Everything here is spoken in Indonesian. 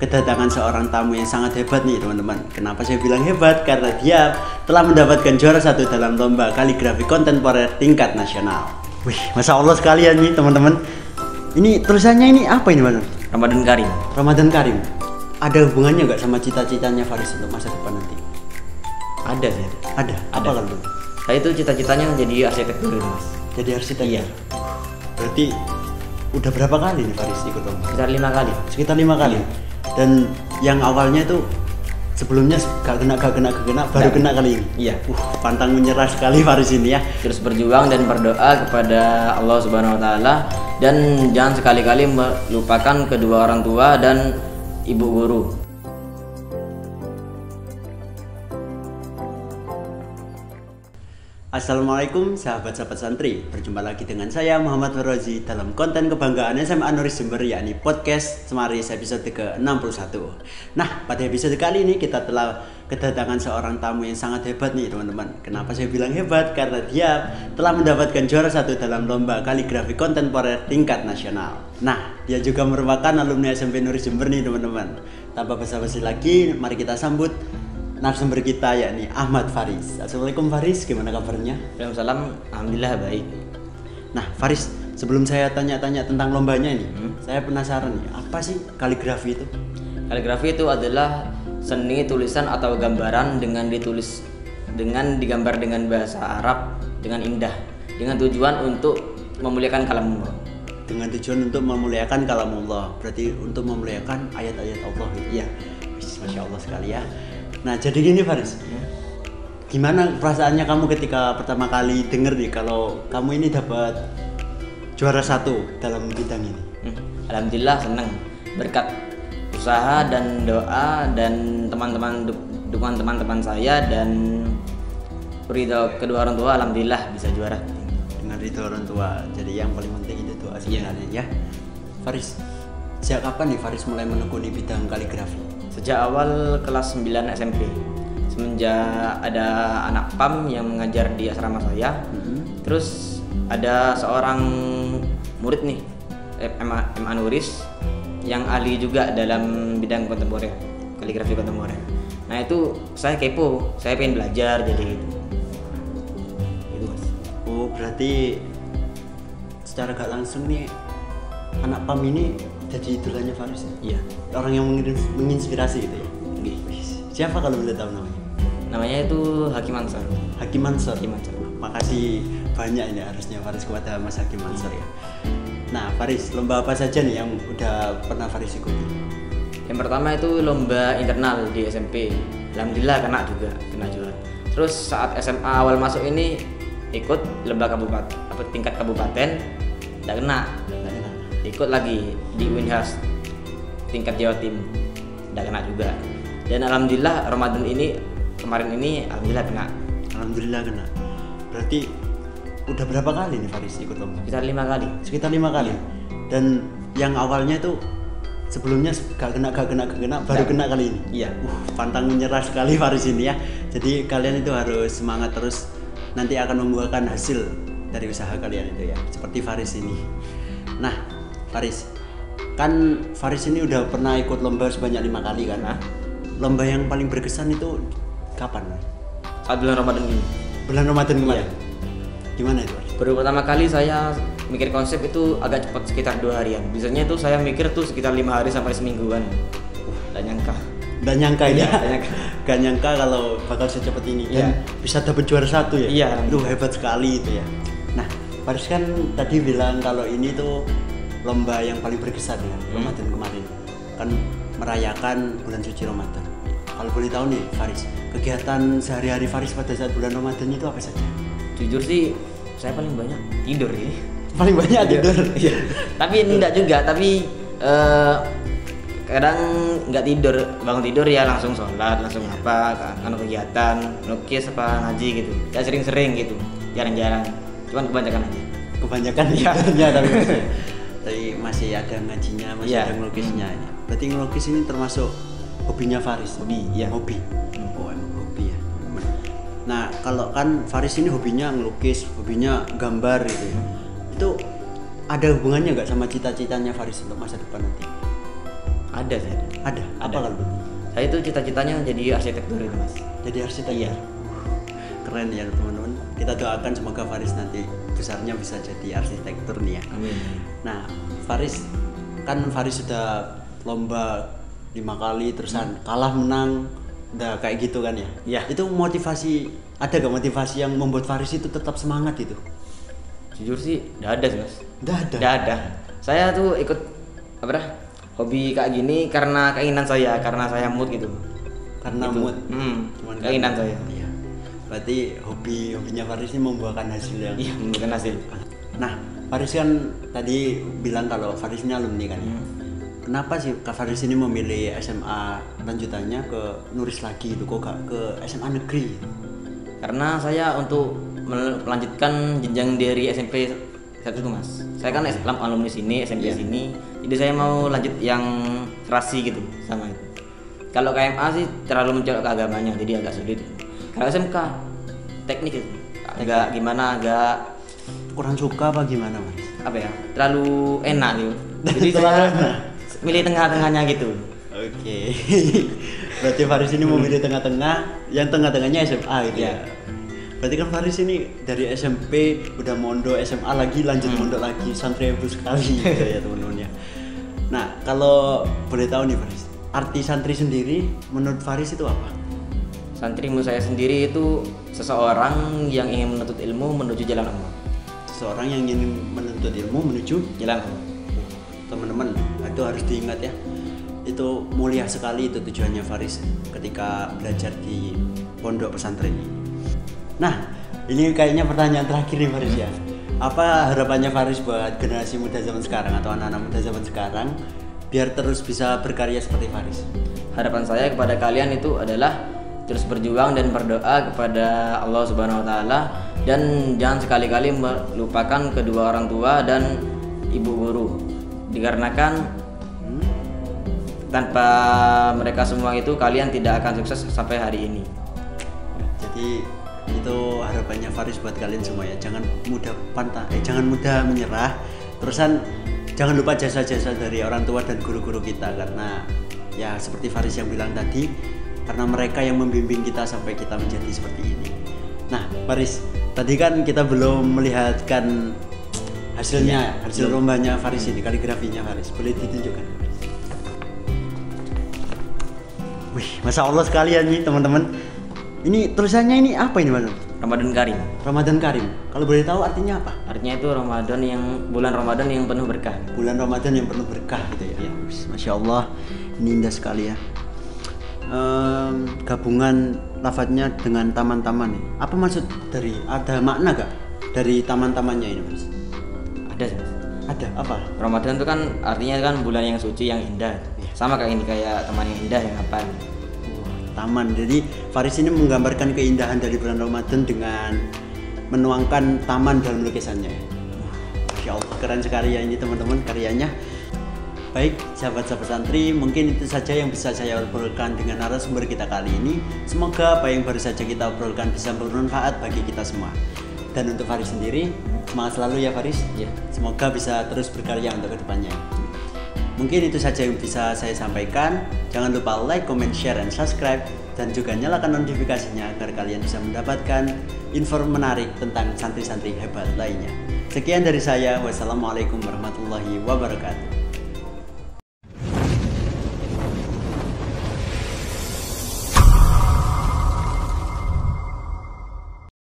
kedatangan seorang tamu yang sangat hebat nih teman-teman. Kenapa saya bilang hebat? Karena dia telah mendapatkan juara satu dalam lomba kaligrafi kontemporer tingkat nasional. Wih, masya Allah sekalian nih teman-teman. Ini tulisannya ini apa ini mas? Ramadan Karim. Ramadan Karim. Ada hubungannya nggak sama cita-citanya Faris untuk masa depan nanti? Ada sih. Ada. Apa kalau? Saya itu cita-citanya jadi arsitektur mas. Jadi arsitek. Iya. Berarti udah berapa kali nih Faris ikut lomba? Sekitar lima kali. sekitar lima kali dan yang awalnya itu sebelumnya gak kena gak kena gak kena baru Nah. kena kali ini Iya. uh pantang menyerah sekali Faris ini ya Terus berjuang dan berdoa kepada Allah Subhanahu Wa Taala dan jangan sekali-kali melupakan kedua orang tua dan ibu guru. Assalamualaikum sahabat-sahabat santri. Berjumpa lagi dengan saya Muhammad Farozi Dalam konten kebanggaan SMA Nuris Jember yakni podcast Semaris episode ke-61. Nah pada episode kali ini kita telah kedatangan seorang tamu yang sangat hebat nih teman-teman. Kenapa saya bilang hebat? Karena dia telah mendapatkan juara satu dalam lomba kaligrafi kontemporer tingkat nasional. Nah dia juga merupakan alumni SMP Nuris Jember nih teman-teman. Tanpa basa-basi lagi mari kita sambut narasumber kita yakni Ahmad Faris. Assalamualaikum Faris, gimana kabarnya? Waalaikumsalam, alhamdulillah baik. Nah Faris, sebelum saya tanya-tanya tentang lombanya ini, Hmm. saya penasaran nih, apa sih kaligrafi itu? Kaligrafi itu adalah seni tulisan atau gambaran dengan ditulis dengan digambar dengan bahasa Arab dengan indah dengan tujuan untuk memuliakan kalam Allah. Dengan tujuan untuk memuliakan kalamullah, berarti untuk memuliakan ayat-ayat Allah. Iya, Wis, masya Allah sekali ya. Nah jadi gini Faris, gimana perasaannya kamu ketika pertama kali denger nih kalau kamu ini dapat juara satu dalam bidang ini? Hmm, Alhamdulillah senang berkat usaha dan doa dan teman-teman du- dukungan teman-teman saya dan ridho kedua orang tua alhamdulillah bisa juara. dengan ridho orang tua jadi yang paling penting itu doa sebenarnya ya. Faris sejak kapan nih Faris mulai menekuni bidang kaligrafi Sejak awal kelas 9 SMP semenjak ada anak PAM yang mengajar di asrama saya. Terus ada seorang murid nih MA, MA Nuris yang ahli juga dalam bidang kontemporer, kaligrafi kontemporer. Nah itu saya kepo, saya pengen belajar jadi gitu. Gitu mas. oh berarti secara gak langsung nih anak PAM ini jadi idolanya Faris ya? Iya. orang yang mengin- menginspirasi gitu ya. Wih, siapa kalau boleh tahu namanya Namanya itu Hakim Ansar. Hakim Mansur Hakim Mansur. makasih banyak ini harusnya Faris kepada Mas Hakim Mansur ya nah Faris lomba apa saja nih yang udah pernah Faris ikuti Yang pertama itu lomba internal di SMP. Alhamdulillah kena juga, kena juara. Terus saat SMA awal masuk ini ikut lomba kabupaten, apa tingkat kabupaten, tidak kena. Ikut lagi di Winhas tingkat Jawa Timur, tidak kena juga. Dan alhamdulillah Ramadan ini kemarin ini alhamdulillah kena Alhamdulillah kena. Berarti udah berapa kali nih Faris ikut lomba? sekitar lima kali. Sekitar lima kali. Dan yang awalnya itu sebelumnya gak kena gak kena gak kena baru kena kali ini. Iya. Uh, pantang menyerah sekali Faris ini ya. Jadi kalian itu harus semangat terus. Nanti akan membuahkan hasil dari usaha kalian itu ya. Seperti Faris ini. Nah, Faris, kan Faris ini udah pernah ikut lomba sebanyak lima kali kan? Nah. Lomba yang paling berkesan itu kapan? Saat bulan Ramadan ini. Bulan Ramadan kemarin. Iya. Gimana itu? Baru pertama kali saya mikir konsep itu agak cepat sekitar dua harian. Biasanya itu saya mikir tuh sekitar lima hari sampai semingguan. Uh, gak nyangka. Gak nyangka ini Iya, ya? gak nyangka. Gak nyangka kalau bakal secepat ini dan Iya. bisa dapat juara satu ya? Iya. Lu hebat sekali itu ya. Nah, Faris kan tadi bilang kalau ini tuh lomba yang paling berkesan ya, Hmm. Ramadan kemarin. Kan merayakan bulan suci Ramadan. Kalau boleh tahu nih, Faris, kegiatan sehari-hari Faris pada saat bulan Ramadan itu apa saja? Jujur sih saya paling banyak tidur ya. Paling banyak tidur. Iya. tapi enggak juga, tapi eh, kadang nggak tidur, bangun tidur ya langsung sholat, langsung apa, kan kegiatan, lukis apa ngaji gitu. Ya sering-sering gitu, jarang-jarang. Cuman kebanyakan aja. Kebanyakan Iya. tidurnya tapi tapi masih ada ngajinya, masih Iya. ada ngelukisnya. Berarti ngelukis ini termasuk hobinya Faris. Hobi, iya. Hobi. Oh, emang hobi ya. Nah, kalau kan Faris ini hobinya ngelukis, hobinya gambar gitu ya. Itu ada hubungannya nggak sama cita-citanya Faris untuk masa depan nanti? Ada sih. Ada. Ada. Apa Ada. kalau boleh? Saya itu cita-citanya jadi arsitektur itu mas. Jadi arsitek. Iya. Keren ya teman-teman. Kita doakan semoga Faris nanti besarnya bisa jadi arsitektur nih ya. Amin. Nah, Faris kan Faris sudah lomba lima kali terusan kalah menang udah kayak gitu kan ya. Iya. Itu motivasi ada gak motivasi yang membuat Faris itu tetap semangat itu? Jujur sih, nggak ada sih mas. Nggak ada. Nggak ada. Saya tuh ikut apa dah? Hobi kayak gini karena keinginan saya, karena saya mood gitu. Karena Gitu. mood. Hmm, Cuman keinginan saya. Berarti hobi hobinya Faris ini membuahkan hasil yang Iya, bukan hasil. Nah, Faris kan tadi bilang kalau Faris ini alumni kan. ya? Hmm. Kenapa sih Kak Faris ini memilih SMA lanjutannya ke Nuris lagi itu kok gak ke SMA negeri? Karena saya untuk mel- melanjutkan jenjang dari SMP satu itu mas. Saya kan Islam alumni sini, SMP Iya. sini. Jadi saya mau lanjut yang serasi gitu sama itu. Kalau KMA sih terlalu mencolok ke agamanya, jadi agak sulit. Kalau SMK teknik itu agak gimana, agak Kurang suka apa gimana, Mas? apa ya? Terlalu enak gitu. Jadi Terlalu enak. milih tengah-tengahnya gitu. Oke. Berarti Faris ini memilih tengah-tengah, yang tengah-tengahnya SMA gitu ya. Iya. Berarti kan Faris ini dari SMP udah mondok SMA lagi lanjut mondok lagi santri ibu sekali gitu ya teman-teman ya. Nah, kalau boleh tahu nih Faris, arti santri sendiri menurut Faris itu apa? Santri menurut saya sendiri itu seseorang yang ingin menuntut ilmu menuju jalan Allah. Seseorang yang ingin menuntut ilmu menuju Jalan Allah. teman-teman itu harus diingat ya itu mulia sekali itu tujuannya Faris ketika belajar di pondok pesantren ini nah ini kayaknya pertanyaan terakhir nih Faris ya apa harapannya Faris buat generasi muda zaman sekarang atau anak-anak muda zaman sekarang biar terus bisa berkarya seperti Faris Harapan saya kepada kalian itu adalah terus berjuang dan berdoa kepada Allah Subhanahu wa taala dan jangan sekali-kali melupakan kedua orang tua dan ibu guru. Dikarenakan tanpa mereka semua itu kalian tidak akan sukses sampai hari ini. jadi itu harapannya Faris buat kalian semua ya jangan mudah pantah eh jangan mudah menyerah terusan jangan lupa jasa-jasa dari orang tua dan guru-guru kita karena ya seperti Faris yang bilang tadi karena mereka yang membimbing kita sampai kita menjadi seperti ini nah Faris tadi kan kita belum melihatkan hasilnya hasil lombanya Faris ini kaligrafinya Faris boleh ditunjukkan? Wih, masya Allah sekalian nih teman-teman. Ini tulisannya ini apa ini mas? Ramadan Karim. Ramadan Karim. Kalau boleh tahu artinya apa? Artinya itu Ramadan yang bulan Ramadan yang penuh berkah. Bulan Ramadan yang penuh berkah gitu ya. Iya. Wih, masya Allah, ini indah sekali ya. Em, gabungan lafadznya dengan taman-taman nih. Apa maksud dari ada makna gak dari taman-tamannya ini mas? Ada sih. Mas. Ada apa? Ramadan itu kan artinya kan bulan yang suci yang indah. Iya. Sama kayak ini kayak teman yang indah yang apa? Wah, taman. Jadi Faris ini menggambarkan keindahan dari bulan Ramadan dengan menuangkan taman dalam lukisannya. Masya Allah keren sekali ya ini teman-teman karyanya. Baik, sahabat-sahabat santri, mungkin itu saja yang bisa saya obrolkan dengan narasumber kita kali ini. Semoga apa yang baru saja kita obrolkan bisa bermanfaat bagi kita semua. Dan untuk Faris sendiri, semangat selalu ya Faris. Iya. Semoga bisa terus berkarya untuk ke depannya. Mungkin itu saja yang bisa saya sampaikan. Jangan lupa like, comment, share, dan subscribe. Dan juga nyalakan notifikasinya agar kalian bisa mendapatkan info menarik tentang santri-santri hebat lainnya. Sekian dari saya. Wassalamualaikum warahmatullahi wabarakatuh.